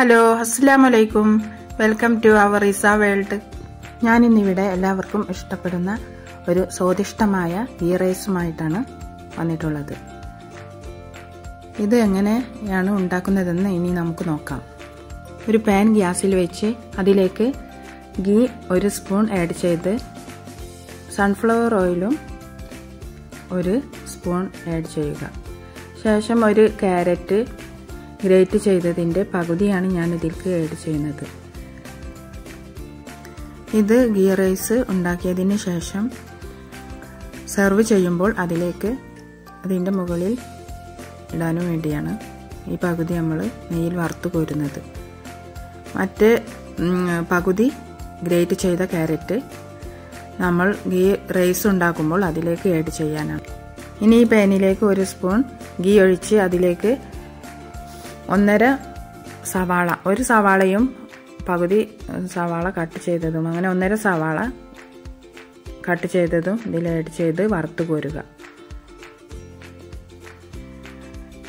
Hello അസ്സാം വലൈക്കും welcome to our ഇസ വേൾഡ്. ഞാനിന്നിവിടെ എല്ലാവർക്കും ഇഷ്ടപ്പെടുന്ന ഒരു സ്വാദിഷ്ടമായ ഗീ റൈസുമായിട്ടാണ് വന്നിട്ടുള്ളത്. ഇത് എങ്ങനെയാണ് ഉണ്ടാക്കുന്നതെന്ന് ഇനി നമുക്ക് നോക്കാം. ഒരു പാൻ ഗ്യാസിൽ വെച്ച് അതിലേക്ക് ഗീ ഒരു സ്പൂൺ ആഡ് ചെയ്ത് സൺഫ്ലവർ ഓയിലും ഒരു സ്പൂൺ ആഡ് ചെയ്യുക. ശേഷം ഒരു ക്യാരറ്റ് ഗ്രേറ്റ് ചെയ്തതിന്റെ പകുതിയാണ് ഞാൻ ഇതിലേക്ക് ആഡ് ചെയ്യുന്നത്. ഇത് ഗീ റൈസ് ഉണ്ടാക്കിയതിന് ശേഷം സെർവ് ചെയ്യുമ്പോൾ അതിലേക്ക് അതിന്റെ മുകളിൽ ഇടാനും വേണ്ടിയാണ് ഈ പകുതി നമ്മൾ നെയ്യിൽ വറുത്ത് കോരുന്നത്. മറ്റ് പകുതി ഗ്രേറ്റ് ചെയ്ത ക്യാരറ്റ് നമ്മൾ ഗീ റൈസ് ഉണ്ടാക്കുമ്പോൾ അതിലേക്ക് ആഡ് ചെയ്യാനാണ്. ഇനി ഈ പാനിലേക്ക് ഒരു സ്പൂൺ ഗീ ഒഴിച്ച് അതിലേക്ക് ഒന്നര സവാള ഒരു സവാളയും പകുതി സവാള കട്ട് ചെയ്തതും അങ്ങനെ ഒന്നര സവാള കട്ട് ചെയ്തതും ഇതിൽ ആഡ് ചെയ്ത് വറുത്ത് കോരുക.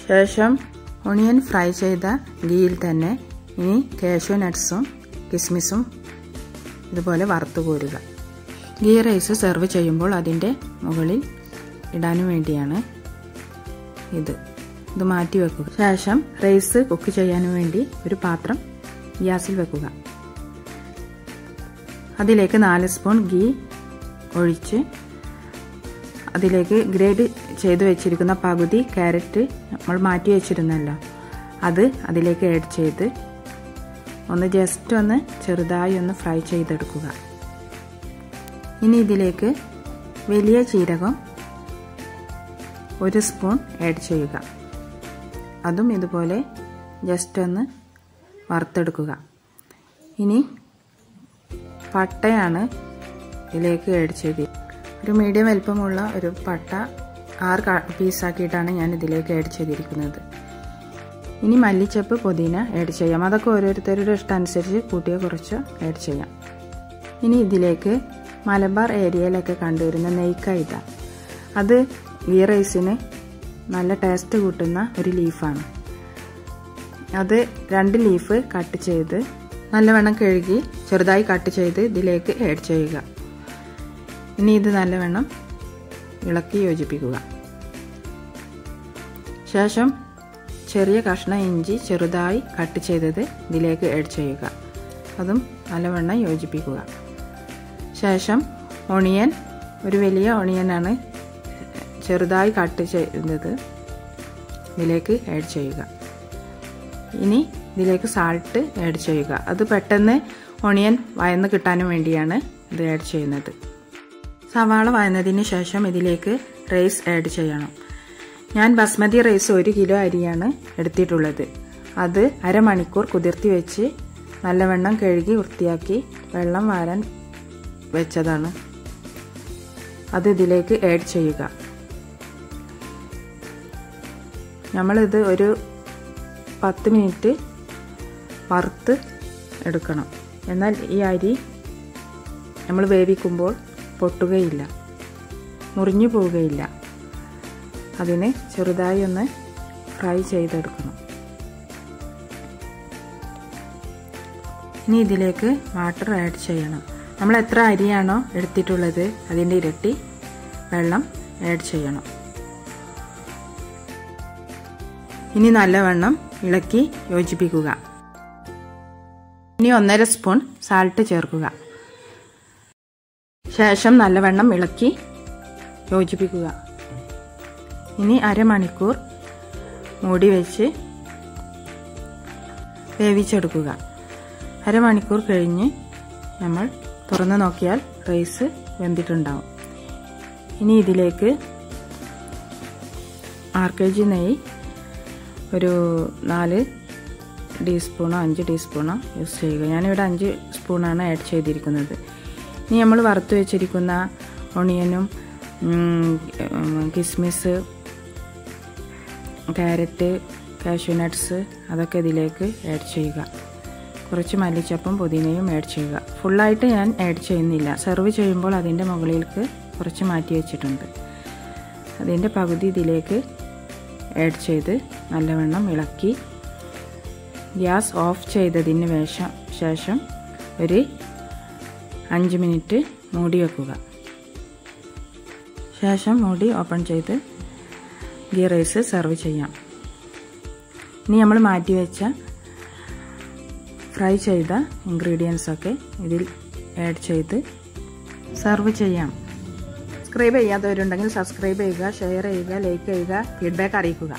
ശേഷം ഒണിയൻ ഫ്രൈ ചെയ്ത ഗീയിൽ തന്നെ ഇനി കാഷ്യൂ നട്ട്സും കിസ്മിസും ഇതുപോലെ വറുത്ത് കോരുക. ഗീ റൈസ് സെർവ് ചെയ്യുമ്പോൾ അതിന്റെ മുകളിൽ ഇടാനും വേണ്ടിയാണ് ഇത്. ഇത് മാറ്റി വെക്കുക. ശേഷം റൈസ് കുക്ക് ചെയ്യാൻ വേണ്ടി ഒരു പാത്രം ഗ്യാസിൽ വെക്കുക. അതിലേക്ക് നാല് സ്പൂൺ ഗീ ഒഴിച്ച് അതിലേക്ക് ഗ്രേഡ് ചെയ്ത് വെച്ചിരിക്കുന്ന പകുതി ക്യാരറ്റ് നമ്മൾ മാറ്റി വെച്ചിരുന്നല്ലോ. അത് അതിലേക്ക് ആഡ് ചെയ്ത് ഒന്ന് ജസ്റ്റ് ഒന്ന് ചെറുതായി ഒന്ന് ഫ്രൈ ചെയ്തെടുക്കുക. ഇനി ഇതിലേക്ക് വലിയ ജീരകം ഒരു സ്പൂൺ ആഡ് ചെയ്യുക. അതും ഇതുപോലെ ജസ്റ്റ് ഒന്ന് വറുത്തെടുക്കുക. ഇനി പട്ടയാണ് ഇതിലേക്ക് ആഡ് ഒരു മീഡിയം വലിപ്പമുള്ള ഒരു പട്ട ആറ് പീസാക്കിയിട്ടാണ് ഞാൻ ഇതിലേക്ക് ആഡ് ചെയ്തിരിക്കുന്നത്. ഇനി മല്ലിച്ചപ്പ് പുതിന ആഡ് ചെയ്യാം. അതൊക്കെ ഓരോരുത്തരുടെ ഇഷ്ടമനുസരിച്ച് കൂട്ടിയോ കുറച്ച് ആഡ് ചെയ്യാം. ഇനി ഇതിലേക്ക് മലബാർ ഏരിയയിലൊക്കെ കണ്ടുവരുന്ന നെയ്ക്കൈത. അത് ഗീ റൈസിന് നല്ല ടേസ്റ്റ് കൂട്ടുന്ന ഒരു ലീഫാണ് അത് രണ്ട് ലീഫ് കട്ട് ചെയ്ത് നല്ലവണ്ണം കഴുകി ചെറുതായി കട്ട് ചെയ്ത് ഇതിലേക്ക് ആഡ് ചെയ്യുക. ഇനി ഇത് നല്ലവണ്ണം ഇളക്കി യോജിപ്പിക്കുക. ശേഷം ചെറിയ കഷ്ണം ഇഞ്ചി ചെറുതായി കട്ട് ചെയ്തത് ഇതിലേക്ക് ആഡ് ചെയ്യുക. അതും നല്ലവണ്ണം യോജിപ്പിക്കുക. ശേഷം ഒണിയൻ ഒരു വലിയ ഒണിയനാണ് ചെറുതായി കട്ട് ചെയ്തത് ഇതിലേക്ക് ആഡ് ചെയ്യുക. ഇനി ഇതിലേക്ക് സാൾട്ട് ആഡ് ചെയ്യുക. അത് പെട്ടെന്ന് ഒണിയൻ വയന്ന് കിട്ടാനും വേണ്ടിയാണ് ഇത് ആഡ് ചെയ്യുന്നത്. സവാള വയന്നതിന് ശേഷം ഇതിലേക്ക് റൈസ് ആഡ് ചെയ്യണം. ഞാൻ ബസ്മതി റൈസ് ഒരു കിലോ അരിയാണ് എടുത്തിട്ടുള്ളത്. അത് അരമണിക്കൂർ കുതിർത്തി വെച്ച് നല്ലവണ്ണം കഴുകി വൃത്തിയാക്കി വെള്ളം വാരാൻ വെച്ചതാണ്. അത് ഇതിലേക്ക് ആഡ് ചെയ്യുക. നമ്മളിത് ഒരു പത്ത് മിനിറ്റ് വറുത്ത് എടുക്കണം. എന്നാൽ ഈ അരി നമ്മൾ വേവിക്കുമ്പോൾ പൊട്ടുകയില്ല മുറിഞ്ഞു പോവുകയില്ല. അതിന് ചെറുതായി ഒന്ന് ഫ്രൈ ചെയ്തെടുക്കണം. ഇനി ഇതിലേക്ക് വാട്ടർ ആഡ് ചെയ്യണം. നമ്മൾ എത്ര അരിയാണോ എടുത്തിട്ടുള്ളത് അതിന്റെ ഇരട്ടി വെള്ളം ആഡ് ചെയ്യണം. ഇനി നല്ലവണ്ണം ഇളക്കി യോജിപ്പിക്കുക. ഇനി ഒന്നര സ്പൂൺ സാൾട്ട് ചേർക്കുക. ശേഷം നല്ലവണ്ണം ഇളക്കി യോജിപ്പിക്കുക. ഇനി അരമണിക്കൂർ മൂടി വെച്ച് വേവിച്ചെടുക്കുക. അരമണിക്കൂർ കഴിഞ്ഞ് നമ്മൾ തുറന്നു നോക്കിയാൽ റൈസ് വെന്തിട്ടുണ്ടാവും. ഇനി ഇതിലേക്ക് ആർ കെ ജി നെയ്യ് ഒരു നാല് ടീസ്പൂണോ അഞ്ച് ടീസ്പൂണോ യൂസ് ചെയ്യുക. ഞാനിവിടെ അഞ്ച് സ്പൂണാണ് ആഡ് ചെയ്തിരിക്കുന്നത്. ഇനി നമ്മൾ വറുത്ത് വെച്ചിരിക്കുന്ന ഒണിയനും കിസ്മിസ് ക്യാരറ്റ് കാഷ്യൂ നട്ട്സ് അതൊക്കെ ഇതിലേക്ക് ആഡ് ചെയ്യുക. കുറച്ച് മല്ലിച്ചപ്പും പുതിനയും ആഡ് ചെയ്യുക. ഫുള്ളായിട്ട് ഞാൻ ആഡ് ചെയ്യുന്നില്ല. സെർവ് ചെയ്യുമ്പോൾ അതിന്റെ മുകളിലേക്ക് കുറച്ച് മാറ്റി വെച്ചിട്ടുണ്ട്. അതിന്റെ പകുതി ഇതിലേക്ക് ആഡ് ചെയ്ത് നല്ലവണ്ണം ഇളക്കി ഗ്യാസ് ഓഫ് ചെയ്തതിന് ശേഷം ശേഷം ഒരു അഞ്ച് മിനിറ്റ് മൂടി വെക്കുക. ശേഷം മൂടി ഓപ്പൺ ചെയ്ത് ഗീ റൈസ് സെർവ് ചെയ്യാം. ഇനി നമ്മൾ മാറ്റി വെച്ച ഫ്രൈ ചെയ്ത ഇൻഗ്രീഡിയൻസ് ഒക്കെ ഇതിൽ ആഡ് ചെയ്ത് സെർവ് ചെയ്യാം. സബ്സ്ക്രൈബ് ചെയ്യാത്തവരുണ്ടെങ്കിൽ സബ്സ്ക്രൈബ് ചെയ്യുക ഷെയർ ചെയ്യുക ലൈക്ക് ചെയ്യുക ഫീഡ്ബാക്ക് അറിയിക്കുക.